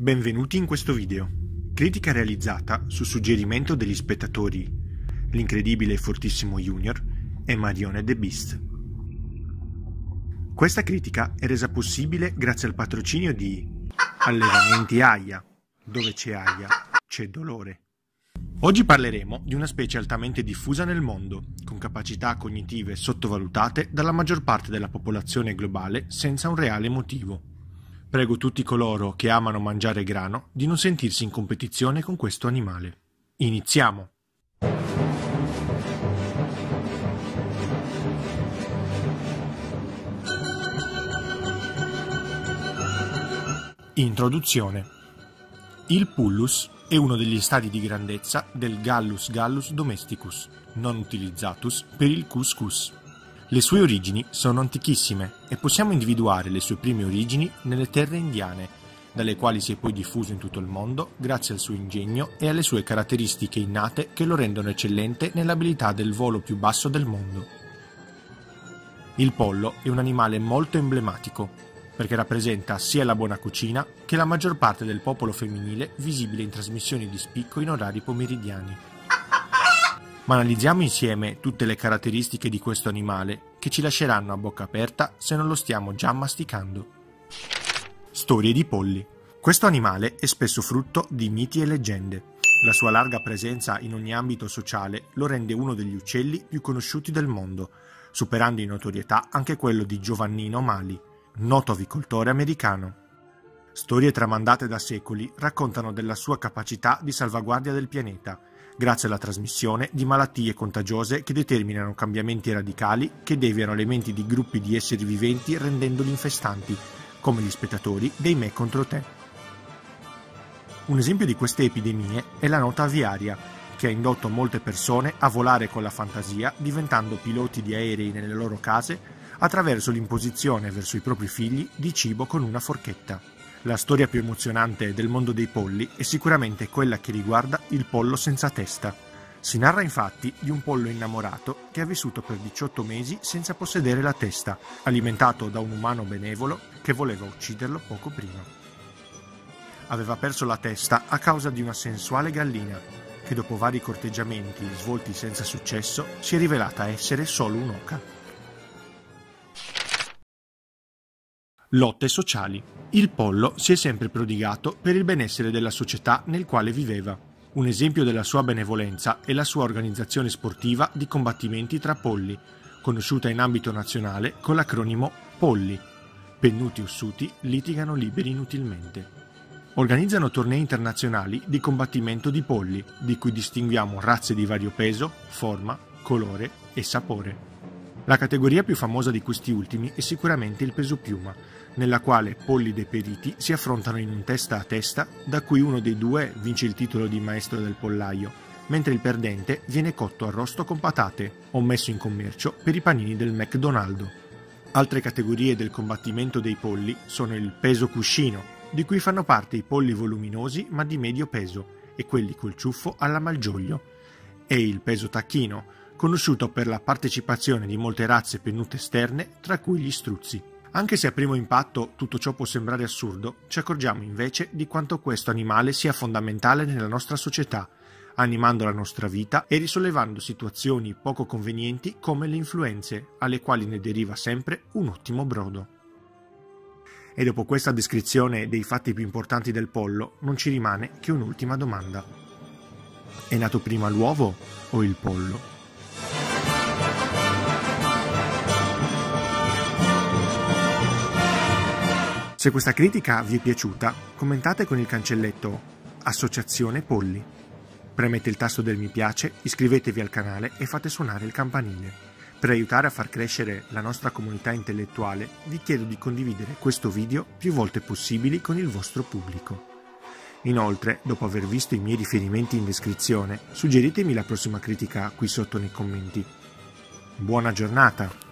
Benvenuti in questo video. Critica realizzata su suggerimento degli spettatori L'incredibile e fortissimo Junior e Marione The Beast. Questa critica è resa possibile grazie al patrocinio di Allevamenti Aia. Dove c'è Aia, c'è dolore. Oggi parleremo di una specie altamente diffusa nel mondo, con capacità cognitive sottovalutate dalla maggior parte della popolazione globale senza un reale motivo. Prego tutti coloro che amano mangiare grano di non sentirsi in competizione con questo animale. Iniziamo! Introduzione Il pullus è uno degli stadi di grandezza del Gallus gallus domesticus, non utilizzatus per il couscous. Le sue origini sono antichissime e possiamo individuare le sue prime origini nelle terre indiane, dalle quali si è poi diffuso in tutto il mondo grazie al suo ingegno e alle sue caratteristiche innate che lo rendono eccellente nell'abilità del volo più basso del mondo. Il pollo è un animale molto emblematico, perché rappresenta sia la buona cucina che la maggior parte del popolo femminile visibile in trasmissioni di spicco in orari pomeridiani. Ma analizziamo insieme tutte le caratteristiche di questo animale che ci lasceranno a bocca aperta se non lo stiamo già masticando. Storie di polli. Questo animale è spesso frutto di miti e leggende. La sua larga presenza in ogni ambito sociale lo rende uno degli uccelli più conosciuti del mondo, superando in notorietà anche quello di Giovannino Mali, noto avicoltore americano. Storie tramandate da secoli raccontano della sua capacità di salvaguardia del pianeta, grazie alla trasmissione di malattie contagiose che determinano cambiamenti radicali che deviano le menti di gruppi di esseri viventi rendendoli infestanti, come gli spettatori dei me contro te. Un esempio di queste epidemie è la nota aviaria, che ha indotto molte persone a volare con la fantasia diventando piloti di aerei nelle loro case attraverso l'imposizione verso i propri figli di cibo con una forchetta. La storia più emozionante del mondo dei polli è sicuramente quella che riguarda il pollo senza testa. Si narra infatti di un pollo innamorato che ha vissuto per 18 mesi senza possedere la testa, alimentato da un umano benevolo che voleva ucciderlo poco prima. Aveva perso la testa a causa di una sensuale gallina, che dopo vari corteggiamenti svolti senza successo si è rivelata essere solo un'oca. Lotte sociali. Il pollo si è sempre prodigato per il benessere della società nel quale viveva. Un esempio della sua benevolenza è la sua organizzazione sportiva di combattimenti tra polli, conosciuta in ambito nazionale con l'acronimo Polli. Pennuti ossuti litigano liberi inutilmente. Organizzano tornei internazionali di combattimento di polli, di cui distinguiamo razze di vario peso, forma, colore e sapore. La categoria più famosa di questi ultimi è sicuramente il peso piuma, nella quale polli deperiti si affrontano in un testa a testa, da cui uno dei due vince il titolo di maestro del pollaio, mentre il perdente viene cotto arrosto con patate o messo in commercio per i panini del McDonald's. Altre categorie del combattimento dei polli sono il peso cuscino, di cui fanno parte i polli voluminosi ma di medio peso e quelli col ciuffo alla malgioglio, e il peso tacchino, conosciuto per la partecipazione di molte razze pennute esterne, tra cui gli struzzi. Anche se a primo impatto tutto ciò può sembrare assurdo, ci accorgiamo invece di quanto questo animale sia fondamentale nella nostra società, animando la nostra vita e risollevando situazioni poco convenienti come le influenze, alle quali ne deriva sempre un ottimo brodo. E dopo questa descrizione dei fatti più importanti del pollo, non ci rimane che un'ultima domanda. È nato prima l'uovo o il pollo? Se questa critica vi è piaciuta, commentate con il cancelletto Associazione Polli. Premete il tasto del mi piace, iscrivetevi al canale e fate suonare il campanile. Per aiutare a far crescere la nostra comunità intellettuale, vi chiedo di condividere questo video più volte possibili con il vostro pubblico. Inoltre, dopo aver visto i miei riferimenti in descrizione, suggeritemi la prossima critica qui sotto nei commenti. Buona giornata!